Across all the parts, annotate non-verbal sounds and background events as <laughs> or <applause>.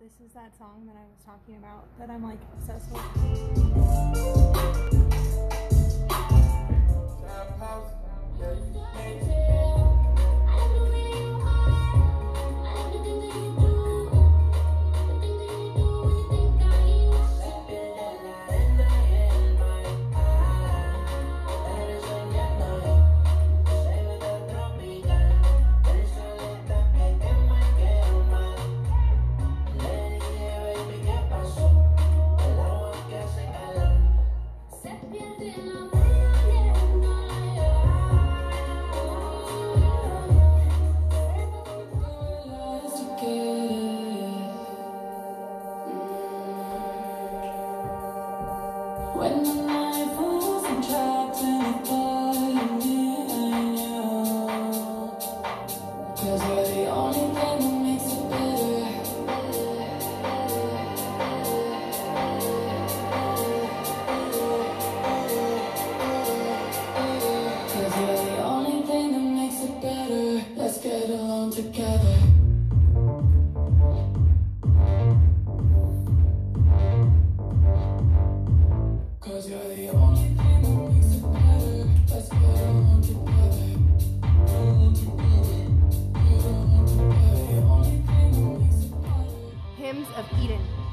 this is that song that I was talking about that I'm like obsessed with. hymns of Eden.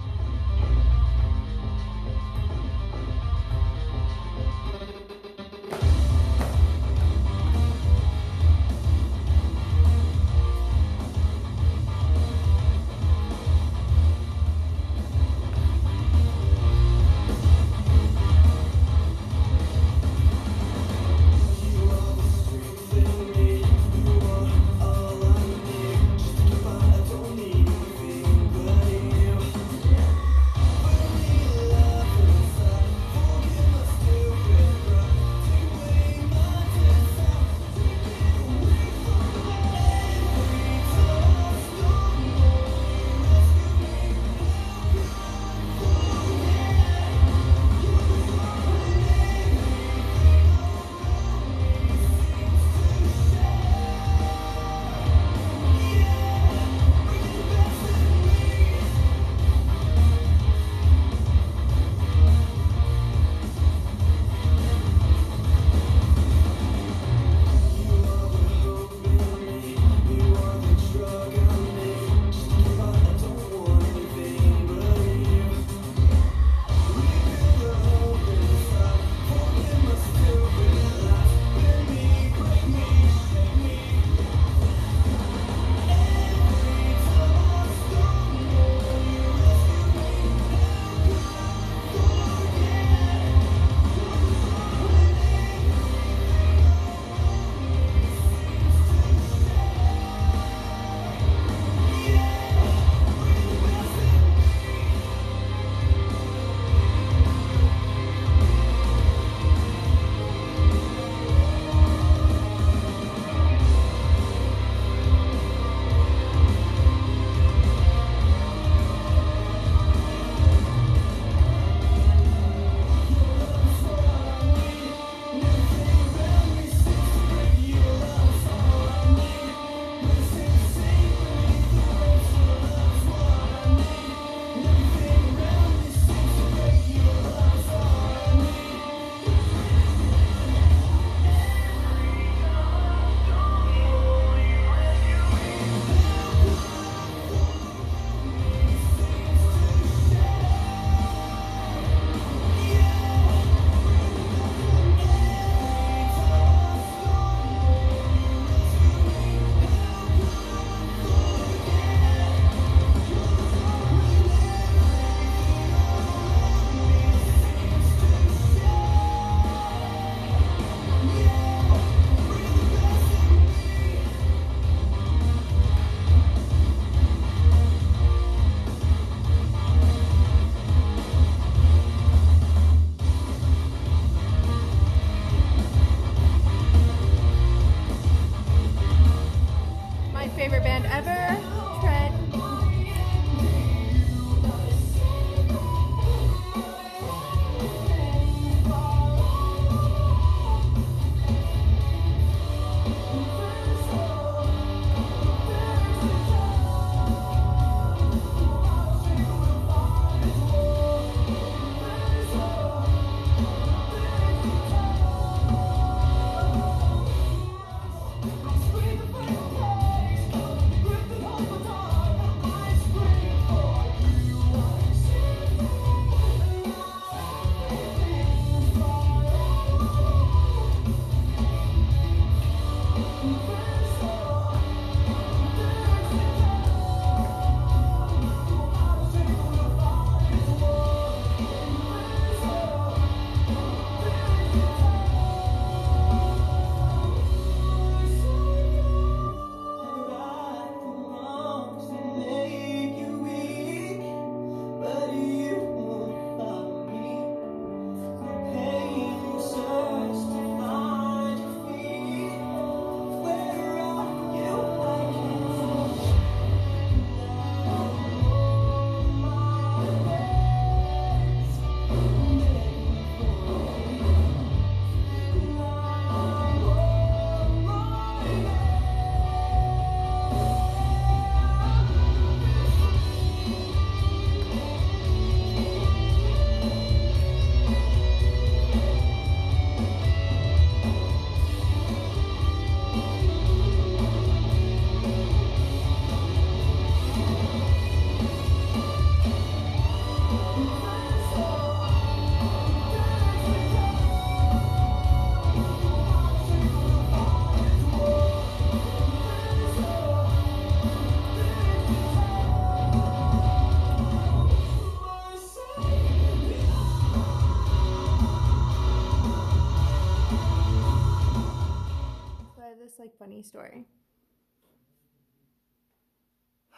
Story.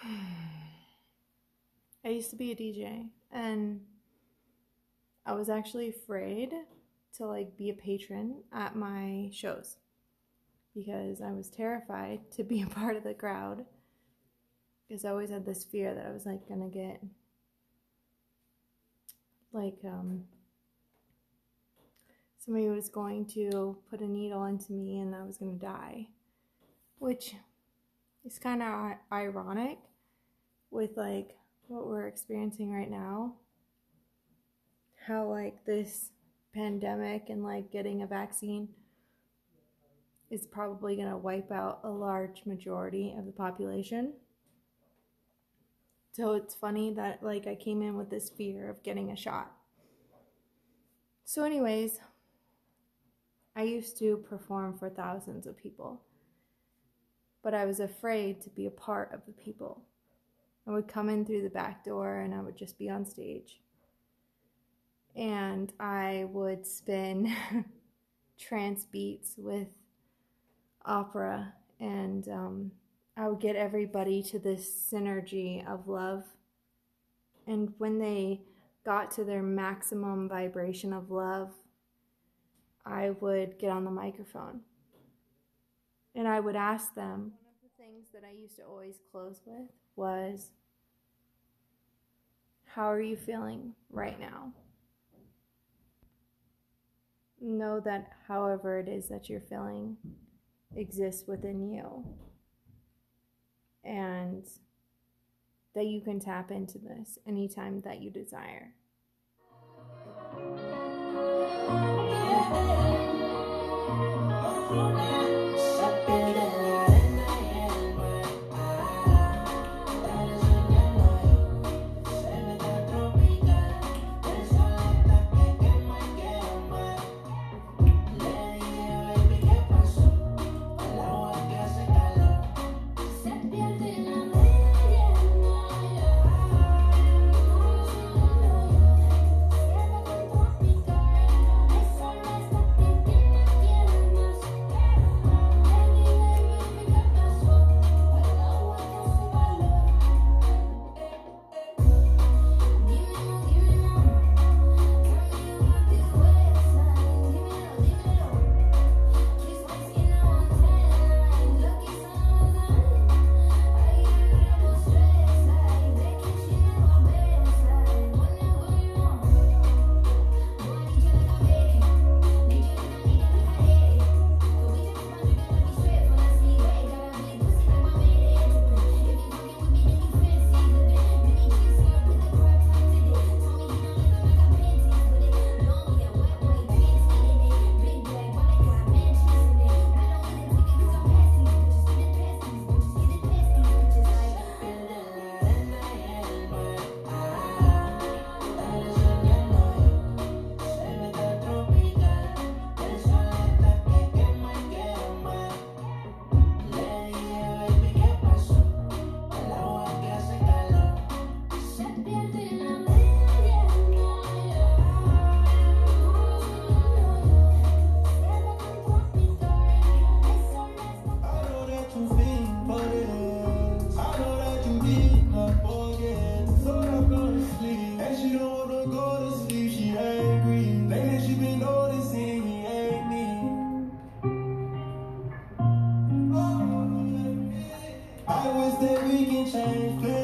<sighs> I used to be a DJ and I was actually afraid to like be a patron at my shows because I was terrified to be <laughs> a part of the crowd because I always had this fear that I was like gonna get like um somebody was going to put a needle into me and I was gonna die, which is kind of ironic with like what we're experiencing right now. How like this pandemic and like getting a vaccine is probably going to wipe out a large majority of the population. So it's funny that like I came in with this fear of getting a shot. So anyways, I used to perform for thousands of people. But I was afraid to be a part of the people. I would come in through the back door and I would just be on stage. And I would spin <laughs> trance beats with opera and um, I would get everybody to this synergy of love. And when they got to their maximum vibration of love, I would get on the microphone and I would ask them. One of the things that I used to always close with was, How are you feeling right now? Know that however it is that you're feeling exists within you and that you can tap into this anytime that you desire. That we can change